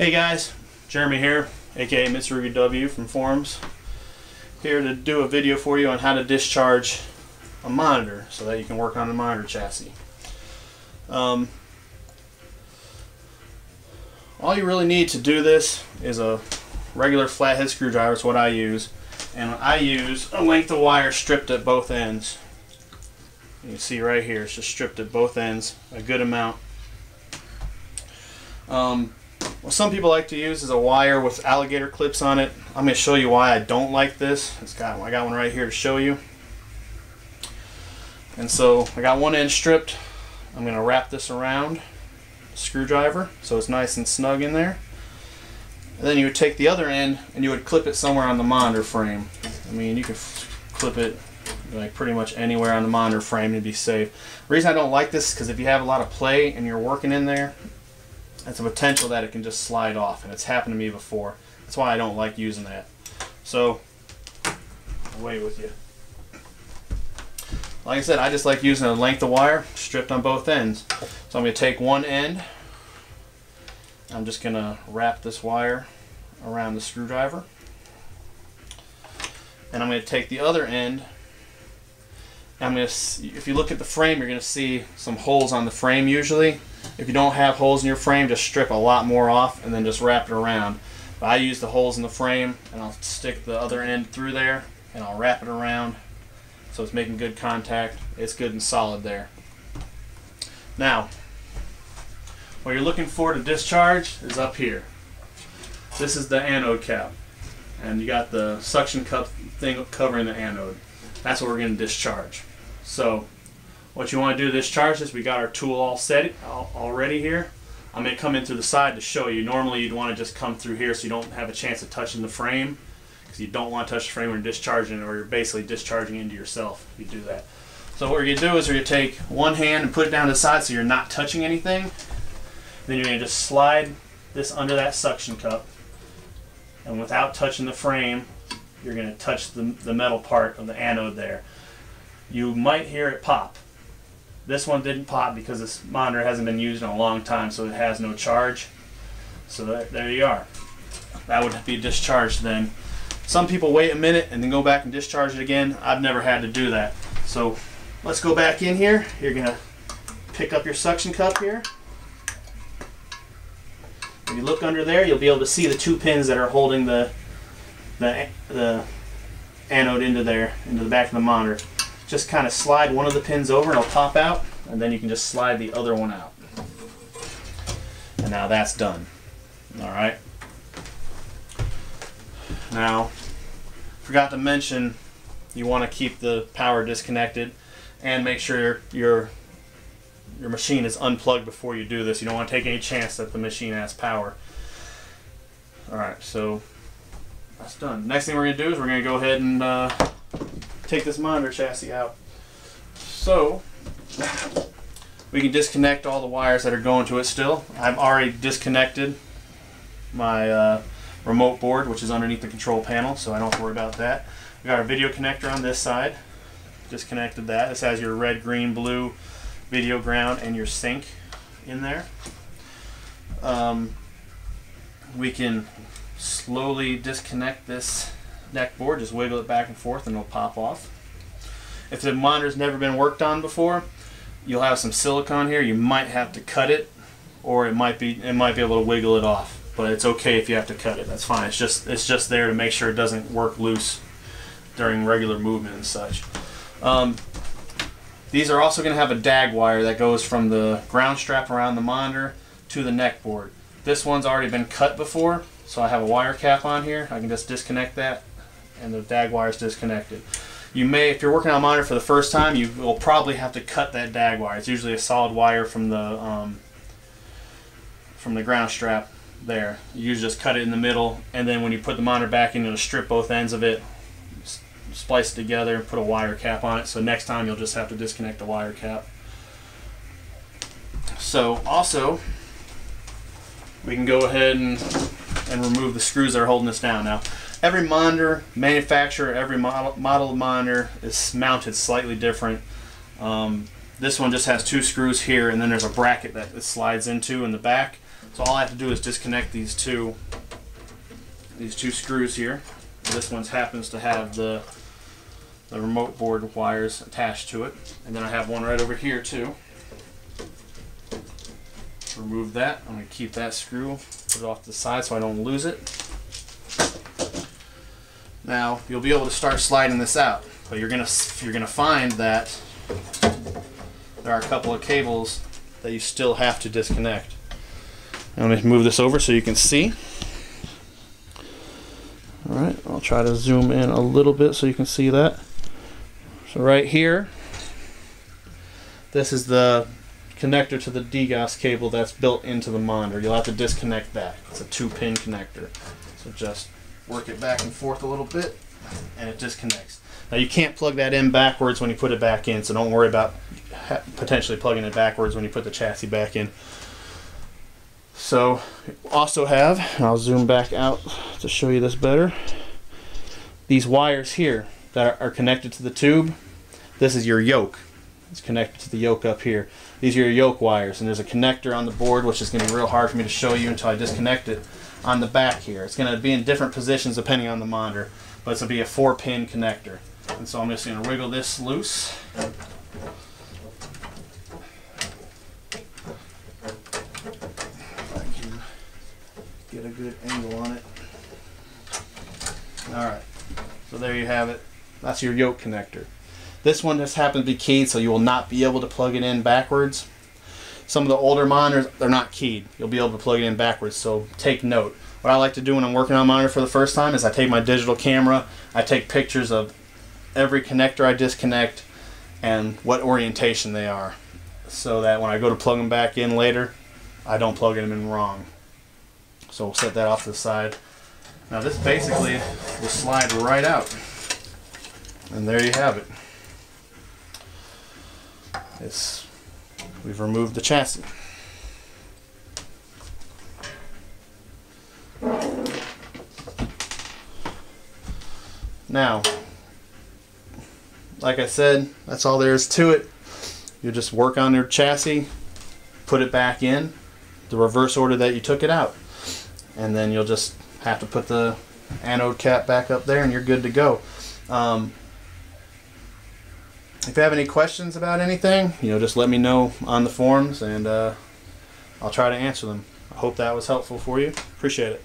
Hey guys, Jeremy here, aka Mitsurugi W from Forums. Here to do a video for you on how to discharge a monitor so that you can work on the monitor chassis. Um, all you really need to do this is a regular flathead screwdriver, it's what I use. And I use a length of wire stripped at both ends. You can see right here, it's just stripped at both ends, a good amount. Um, what some people like to use is a wire with alligator clips on it. I'm going to show you why I don't like this. It's got I got one right here to show you. And so I got one end stripped. I'm going to wrap this around screwdriver so it's nice and snug in there. And then you would take the other end and you would clip it somewhere on the monitor frame. I mean, you could clip it like pretty much anywhere on the monitor frame to be safe. The reason I don't like this is because if you have a lot of play and you're working in there, it's a potential that it can just slide off, and it's happened to me before. That's why I don't like using that. So, away with you. Like I said, I just like using a length of wire stripped on both ends. So I'm going to take one end. I'm just going to wrap this wire around the screwdriver. And I'm going to take the other end. I'm going to, if you look at the frame, you're going to see some holes on the frame usually. If you don't have holes in your frame, just strip a lot more off and then just wrap it around. But I use the holes in the frame and I'll stick the other end through there and I'll wrap it around so it's making good contact. It's good and solid there. Now, what you're looking for to discharge is up here. This is the anode cap. And you got the suction cup thing covering the anode. That's what we're going to discharge. So what you want to do to discharge this, we got our tool all set already here. I'm going to come in through the side to show you. Normally you'd want to just come through here so you don't have a chance of touching the frame because you don't want to touch the frame when you're discharging or you're basically discharging into yourself if you do that. So what you're going to do is you're going to take one hand and put it down to the side so you're not touching anything. Then you're going to just slide this under that suction cup and without touching the frame you're going to touch the, the metal part of the anode there. You might hear it pop. This one didn't pop because this monitor hasn't been used in a long time, so it has no charge. So there, there you are. That would be discharged then. Some people wait a minute and then go back and discharge it again. I've never had to do that. So let's go back in here. You're to pick up your suction cup here. If you look under there, you'll be able to see the two pins that are holding the, the, the anode into there, into the back of the monitor just kind of slide one of the pins over and it'll pop out and then you can just slide the other one out. And now that's done. Alright. Now, forgot to mention you want to keep the power disconnected and make sure your, your machine is unplugged before you do this. You don't want to take any chance that the machine has power. Alright, so that's done. Next thing we're going to do is we're going to go ahead and uh, take this monitor chassis out. So, we can disconnect all the wires that are going to it still. I've already disconnected my uh, remote board, which is underneath the control panel, so I don't have to worry about that. We got our video connector on this side. Disconnected that. This has your red, green, blue video ground and your sync in there. Um, we can slowly disconnect this neck board, just wiggle it back and forth and it'll pop off. If the monitor's never been worked on before, you'll have some silicone here. You might have to cut it or it might be it might be able to wiggle it off. But it's okay if you have to cut it. That's fine. It's just it's just there to make sure it doesn't work loose during regular movement and such. Um, these are also going to have a dag wire that goes from the ground strap around the monitor to the neck board. This one's already been cut before, so I have a wire cap on here. I can just disconnect that and the dag wire is disconnected. You may, if you're working on a monitor for the first time, you will probably have to cut that dag wire. It's usually a solid wire from the um, from the ground strap there. You just cut it in the middle, and then when you put the monitor back in, you'll strip both ends of it, splice it together, and put a wire cap on it. So next time you'll just have to disconnect the wire cap. So also, we can go ahead and, and remove the screws that are holding this down. Now, every monitor manufacturer, every model, model monitor is mounted slightly different. Um, this one just has two screws here and then there's a bracket that it slides into in the back. So all I have to do is disconnect these two these two screws here. This one happens to have the the remote board wires attached to it. And then I have one right over here too. Remove that. I'm going to keep that screw, put it off to the side so I don't lose it. Now you'll be able to start sliding this out, but you're gonna you're gonna find that there are a couple of cables that you still have to disconnect. I'm to move this over so you can see. All right, I'll try to zoom in a little bit so you can see that. So right here, this is the connector to the degauss cable that's built into the monitor. You'll have to disconnect that. It's a two pin connector. So just work it back and forth a little bit and it disconnects. Now you can't plug that in backwards when you put it back in, so don't worry about potentially plugging it backwards when you put the chassis back in. So also have, I'll zoom back out to show you this better, these wires here that are connected to the tube. This is your yoke. It's connected to the yoke up here. These are your yoke wires and there's a connector on the board which is going to be real hard for me to show you until I disconnect it on the back here. It's going to be in different positions depending on the monitor, but it's going to be a four pin connector. And so I'm just going to wiggle this loose. I can get a good angle on it. Alright, so there you have it. That's your yoke connector. This one just happens to be keyed, so you will not be able to plug it in backwards. Some of the older monitors, they're not keyed. You'll be able to plug it in backwards, so take note. What I like to do when I'm working on a monitor for the first time is I take my digital camera, I take pictures of every connector I disconnect and what orientation they are so that when I go to plug them back in later, I don't plug them in wrong. So we'll set that off to the side. Now this basically will slide right out. And there you have it. It's, we've removed the chassis. Now, like I said, that's all there is to it. You just work on your chassis, put it back in, the reverse order that you took it out. And then you'll just have to put the anode cap back up there and you're good to go. Um, if you have any questions about anything, you know, just let me know on the forums and uh, I'll try to answer them. I hope that was helpful for you. Appreciate it.